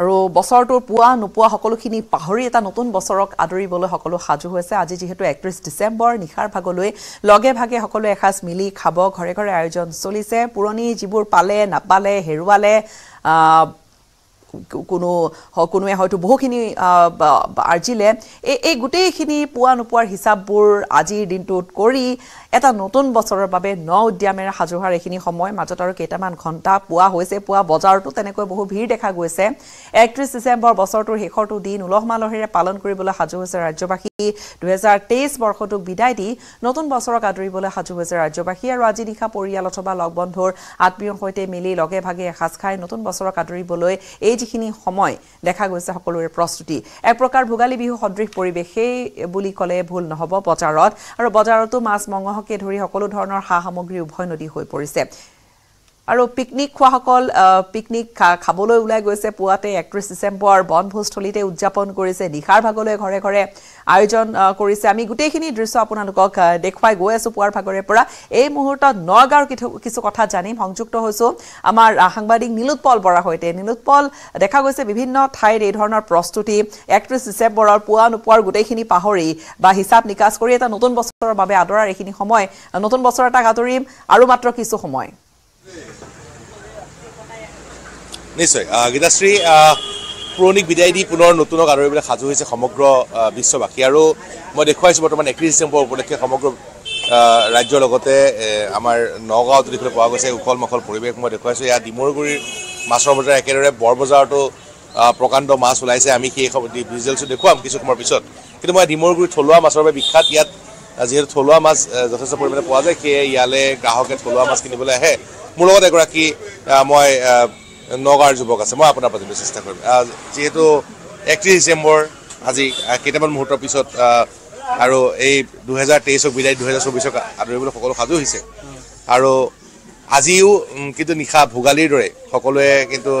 আৰু বছৰটোৰ পোৱা নোপোৱা সকলোখিনি পাহৰি এটা নতুন বছৰক আদৰিবলৈ সকলো সাজু হৈছে আজি যিহেতু একত্ৰিছ ডিচেম্বৰ নিশাৰ ভাগলৈ লগে ভাগে সকলোৱে এসাঁজ মিলি খাব ঘৰে ঘৰে আয়োজন চলিছে। পুৰণি যিবোৰ পালে নাপালে হেৰুৱালে কোনো কোনোৱে হয়তো বহুখিনি আৰ্জিলে। এই এই গোটেইখিনি পোৱা নোপোৱাৰ হিচাপবোৰ আজিৰ দিনটোত কৰি এটা নতুন বছৰৰ বাবে ন উদ্যামেৰে সাজু হোৱাৰ এইখিনি সময় মাজত আৰু কেইটামান ঘণ্টা পোৱা হৈছে। পুৱা বজাৰতো তেনেকৈ বহু ভিৰ দেখা গৈছে। একত্ৰিছ ডিচেম্বৰ বছৰটোৰ শেষৰটো দিন উলহ মালহেৰে পালন কৰিবলৈ সাজু হৈছে ৰাজ্যবাসী। দুহেজাৰ তেইছ বৰ্ষটোক বিদায় দি নতুন বছৰক আদৰিবলৈ সাজু হৈছে ৰাজ্যবাসী আৰু আজি নিশা পৰিয়াল অথবা লগ বন্ধুৰ আত্মীয়ৰ সৈতে মিলি লগে ভাগে এসাঁজ খাই নতুন বছৰক আদৰিবলৈ এই যিখিনি সময় দেখা গৈছে সকলোৰে প্ৰস্তুতি। এক প্ৰকাৰ ভোগালী বিহু সদৃশ পৰিৱেশেই বুলি ক'লে ভুল নহ'ব বজাৰত। আৰু বজাৰতো মাছ মঙহকে ধৰি সকলো ধৰণৰ সা সামগ্ৰী উভয় নদী হৈ পৰিছে। আৰু পিকনিক খোৱাসকল পিকনিক খাবলৈ ওলাই গৈছে। পুৱাতে একত্ৰিছ ডিচেম্বৰ বনভোজস্থলীতে উদযাপন কৰিছে। নিশাৰ ভাগলৈ ঘৰে ঘৰে আয়োজন কৰিছে। আমি গোটেইখিনি দৃশ্য আপোনালোকক দেখুৱাই গৈ আছোঁ পুৱাৰ ভাগৰে পৰা। এই মুহূৰ্তত নগাঁৱৰ কিছু কথা জানিম। সংযুক্ত হৈছোঁ আমাৰ সাংবাদিক নীলোৎপল বৰাৰ সৈতে। নীলোৎপল দেখা গৈছে বিভিন্ন ঠাইত এই ধৰণৰ প্ৰস্তুতি। একত্ৰিছ ডিচেম্বৰৰ পুৱা নোপোৱাৰ গোটেইখিনি পাহৰি বা হিচাপ নিকাচ কৰি এটা নতুন বছৰৰ বাবে আদৰাৰ এইখিনি সময় নতুন বছৰ এটাক আদৰিম আৰু মাত্ৰ কিছু সময়। নিশ্চয়। গীতাশ্ৰী পুৰণিক বিদায় দি পুনৰ নতুনক আদৰিবলৈ সাজু হৈছে সমগ্ৰ বিশ্ববাসী। আৰু মই দেখুৱাইছোঁ বৰ্তমান একত্ৰিছ ডিচেম্বৰ উপলক্ষে সমগ্ৰ ৰাজ্যৰ লগতে আমাৰ নগাঁৱত দেখিবলৈ পোৱা গৈছে উখল মাখল পৰিৱেশ। মই দেখুৱাইছোঁ ইয়াত ডিমৰুগুৰিৰ মাছৰ বজাৰ একেদৰে বৰবজাৰতো প্ৰকাণ্ড মাছ ওলাইছে। আমি সেই ভিজুৱেলছো দেখুৱাম কিছু সময়ৰ পিছত। কিন্তু মই ডিমৰুগুৰিৰ থলুৱা মাছৰ বাবে বিখ্যাত। ইয়াত যিহেতু থলুৱা মাছ যথেষ্ট পৰিমাণে পোৱা যায় সেয়ে ইয়ালৈ গ্ৰাহকে থলুৱা মাছ কিনিবলৈ আহে। মোৰ লগত এগৰাকী মই নগাঁৱৰ যুৱক আছে। মই আপোনাৰ পাতিবলৈ চেষ্টা কৰিম। যিহেতু একত্ৰিছ ডিচেম্বৰ আজি কেইটামান মুহূৰ্তৰ পিছত আৰু এই দুহেজাৰ তেইছক বিদায় দুহেজাৰ চৌবিছক আদৰিবলৈ সকলো সাজু হৈছে। আৰু আজিও কিন্তু নিশা ভোগালীৰ দৰে সকলোৱে কিন্তু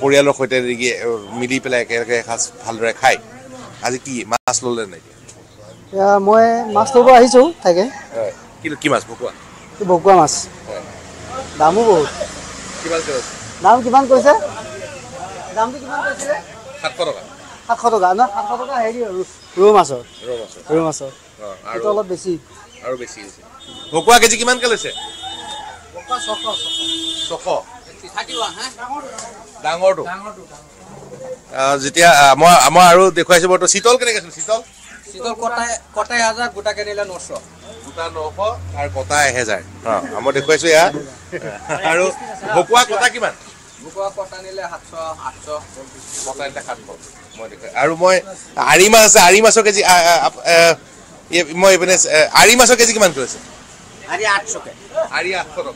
পৰিয়ালৰ সৈতে মিলি পেলাই একেলগে এসাঁজ ভালদৰে খায়। আজি কি মাছ ল'লে নাই? মই মাছ ল'ব আহিছোঁ থাকে কি মাছ ভকুৱা? ভকুৱা মাছ। দামো বহুত। দাম কিমান কৈছে? দামটো কিমান কৈছিলে? সাতশ টকা। সাতশ টকা ন? সাতশ টকা হেৰি ৰৌ মাছৰ। ৰৌ মাছৰ। এইটো অলপ বেছি। আৰু বেছি হৈছে। ভকুৱা কেজি কিমানকৈ লৈছে? ছশ ডাঙৰটো। যেতিয়া মই মই আৰু দেখুৱাইছোঁ বৰ্তমান। চিতল কেনেকৈ আছিল? চিতল চিতল কটাই কটাই হাজাৰ গোটাকে নিলে নশ। নশ আৰু কটা এহেজাৰ। অঁ মই দেখুৱাইছোঁ এয়া। আৰু ভকুৱা কটা কিমান? আৰু মই আৰি মাছ আছে আৰি মাছৰ কেজি মই এইপিনে আৰি মাছৰ কেজি কিমান কৈছে আৰি আঠশকে। আৰি আঠশ টকা।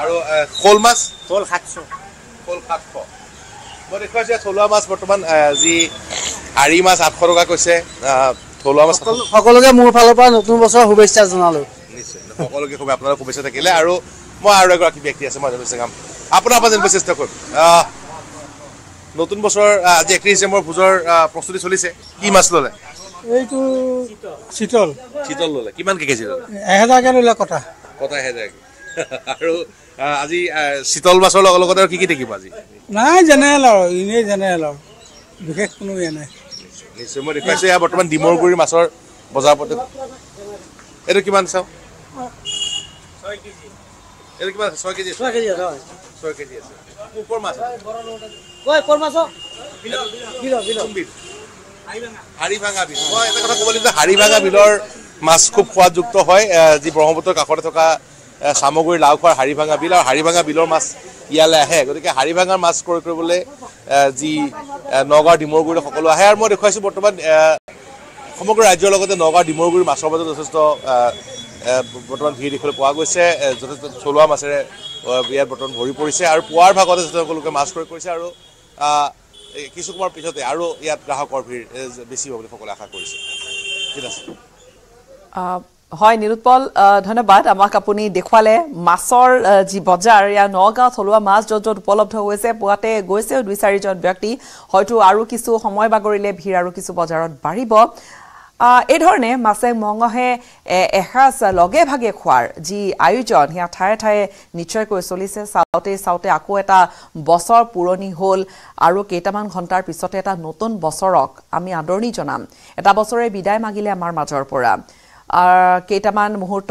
আৰু শ'ল মাছ? শ'ল সাতশ। শ'ল সাতশ। মই দেখুৱাইছোঁ থলুৱা মাছ বৰ্তমান যি আৰি মাছ আঠশ টকা কৈছে থলুৱা মাছ সকলোকে মোৰ ফালৰ পৰা নতুন বছৰৰ শুভেচ্ছা জনালোঁ। নিশ্চয়। সকলোকে খুব আপোনালোকৰ শুভেচ্ছা থাকিলে। আৰু মই আৰু এগৰাকী ব্যক্তি আছে মই জানিব চাম আপোনাৰ পৰা জানিব চেষ্টা কৰিম নতুন বছৰ আজি একত্ৰিছ ডিচেম্বৰ ভোজৰ প্ৰস্তুতি চলিছে। কি মাছ ল'লে? এইটো চিতল। চিতল ল'লে। কিমানকৈ কেজি ল'লে? এহেজাৰকৈ ল'লে কটা। কটা এহেজাৰকৈ আৰু আজি চিতল মাছৰ লগত লগতে আৰু কি কি থাকিব আজি? নাই জেনেৰেল আৰু এনেই জেনেৰেল আৰু। বিশেষ কোনো ইয়ে নাই। নিশ্চয় মই দেখুৱাইছোঁ এয়া বৰ্তমান ডিমৰুগুৰি মাছৰ বজাৰ প্ৰতি এইটো কিমান চাওঁ? এইটো কিমান ছয় কেজি ছয় কেজি আছে ছয় কেজি আছে। ক'ৰ মাছ কয় ক'ৰ মাছ বিল বিল বিল? হাৰিভাঙা বিল। মই এটা কথা ক'ব লাগিব যে হাৰিভাঙা বিলৰ মাছ খুব সোৱাদযুক্ত হয় যি ব্ৰহ্মপুত্ৰৰ কাষতে থকা চামগুৰি লাওখোৱাৰ হাৰিভাঙা বিল আৰু হাৰিভাঙা বিলৰ মাছ ইয়ালৈ আহে। গতিকে হাৰিভাঙাৰ মাছ ক্ৰয় কৰিবলৈ যি নগাঁৱৰ ডিমৰুগুৰিলৈ সকলো আহে। আৰু মই দেখুৱাইছোঁ বৰ্তমান সমগ্ৰ ৰাজ্যৰ লগতে নগাঁৱৰ ডিমৰুগুৰি মাছৰ বজাৰত যথেষ্ট বৰ্তমান ভিৰ দেখিবলৈ পোৱা গৈছে। যথেষ্ট থলুৱা মাছেৰে ইয়াত বৰ্তমান ভৰি পৰিছে। আৰু পুৱাৰ ভাগতে যথেষ্ট সকলোকে মাছ ক্ৰয় কৰিছে আৰু কিছু সময়ৰ পিছতে আৰু ইয়াত গ্ৰাহকৰ ভিৰ বেছি হ'ব বুলি সকলোৱে আশা কৰিছে। ঠিক আছে। হয় নিৰুৎপল ধন্যবাদ। আমাক আপুনি দেখুৱালে মাছৰ যি বজাৰ ইয়াৰ নগাঁও থলুৱা মাছ য'ত য'ত উপলব্ধ হৈছে পুৱাতে গৈছেও দুই চাৰিজন ব্যক্তি। হয়তো আৰু কিছু সময় বাগৰিলে ভিৰ আৰু কিছু বজাৰত বাঢ়িব। আহ, এই ধৰণে মাছে মঙহে এসাঁজ লগে ভাগে খোৱাৰ যি আয়োজন সেয়া ঠায়ে ঠায়ে নিশ্চয়কৈ চলিছে। চাওঁতে চাওঁতে আকৌ এটা বছৰ পুৰণি হ'ল আৰু কেইটামান ঘণ্টাৰ পিছতে এটা নতুন বছৰক আমি আদৰণি জনাম। এটা বছৰে বিদায় মাগিলে আমাৰ মাজৰ পৰা। কেইটামান মুহূৰ্ত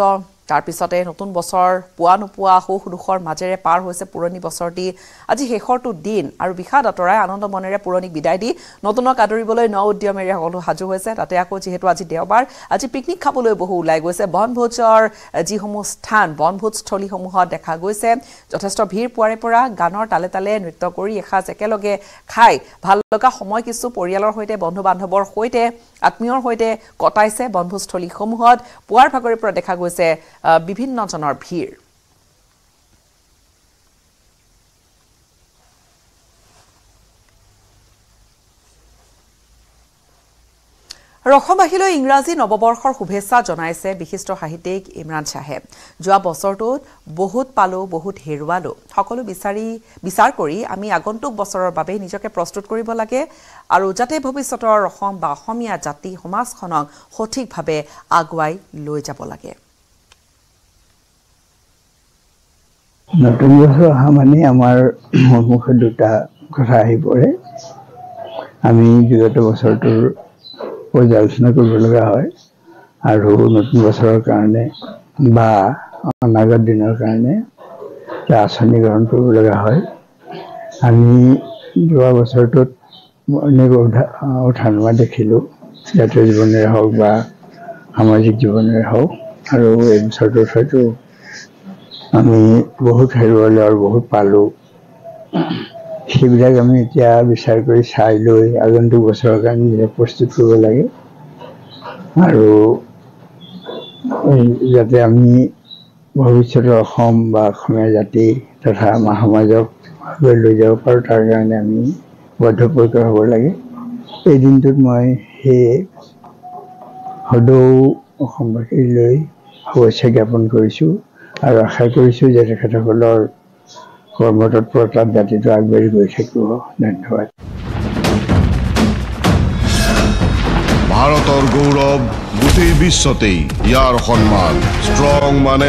তাৰপিছতে নতুন বছৰ পোৱা নোপোৱা সুখ দুখৰ মাজেৰে পাৰ হৈছে পুৰণি বছৰটি। আজি শেষৰটো দিন আৰু বিষাদ আঁতৰাই আনন্দ মনেৰে পুৰণিক বিদায় দি নতুনক আদৰিবলৈ ন উদ্যমেৰে সকলো সাজু হৈছে। তাতে আকৌ যিহেতু আজি দেওবাৰ আজি পিকনিক খাবলৈ বহু ওলাই গৈছে। বনভোজৰ যিসমূহ স্থান বনভোজস্থলীসমূহত দেখা গৈছে। যথেষ্ট ভিৰ পোৱাৰে পৰা গানৰ তালে তালে নৃত্য কৰি এসাঁজ একেলগে খাই ভাল লগা সময় কিছু পৰিয়ালৰ সৈতে বন্ধু বান্ধৱৰ সৈতে আত্মীয়ৰ সৈতে কটাইছে বনভোজস্থলীসমূহত। পুৱাৰ ভাগৰে পৰা দেখা গৈছে বিভিন্নজনৰ ভিৰ। আৰু অসমবাসীলৈ ইংৰাজী নৱবৰ্ষৰ শুভেচ্ছা জনাইছে বিশিষ্ট সাহিত্যিক ইমৰান শ্বাহে। যোৱা বছৰটোত বহুত পালোঁ বহুত হেৰুৱালোঁ। সকলো বিচাৰি বিচাৰ কৰি আমি আগন্তুক বছৰৰ বাবে নিজকে প্ৰস্তুত কৰিব লাগে আৰু যাতে ভৱিষ্যতৰ অসম বা অসমীয়া জাতি সমাজখনক সঠিকভাৱে আগুৱাই লৈ যাব লাগে। নতুন বছৰ অহা মানে আমাৰ সন্মুখত দুটা কথা আহি পৰে। আমি বিগত বছৰটোৰ পৰ্যালোচনা কৰিব লগা হয় আৰু নতুন বছৰৰ কাৰণে বা অনাগত দিনৰ কাৰণে এটা আঁচনি গ্ৰহণ কৰিব লগা হয়। আমি যোৱা বছৰটোত অনেক উঠা উঠা নমা দেখিলোঁ জাতীয় জীৱনেৰে হওক বা সামাজিক জীৱনেৰে হওক। আৰু এই বছৰটোত হয়তো আমি বহুত হেৰুৱালোঁ আৰু বহুত পালোঁ। সেইবিলাক আমি এতিয়া বিচাৰ কৰি চাই লৈ আগন্তুক বছৰৰ কাৰণে নিজে প্ৰস্তুত কৰিব লাগে। আৰু যাতে আমি ভৱিষ্যতৰ অসম বা অসমীয়া জাতি তথা আমাৰ সমাজক আগুৱাই লৈ যাব পাৰোঁ তাৰ কাৰণে আমি বদ্ধপৰিকৰ হ'ব লাগে। এই দিনটোত মই সেই সদৌ অসমবাসীলৈ শুভেচ্ছা জ্ঞাপন কৰিছোঁ। আৰু আশা কৰিছোঁ যে তেখেতসকলৰ কৰ্মতৎপৰতাত জাতিটো আগবাঢ়ি গৈ থাকিব। ধন্যবাদ। ভাৰতৰ গৌৰৱ গোটেই বিশ্বতেই। ইয়াৰ সন্মান ষ্ট্ৰং মানে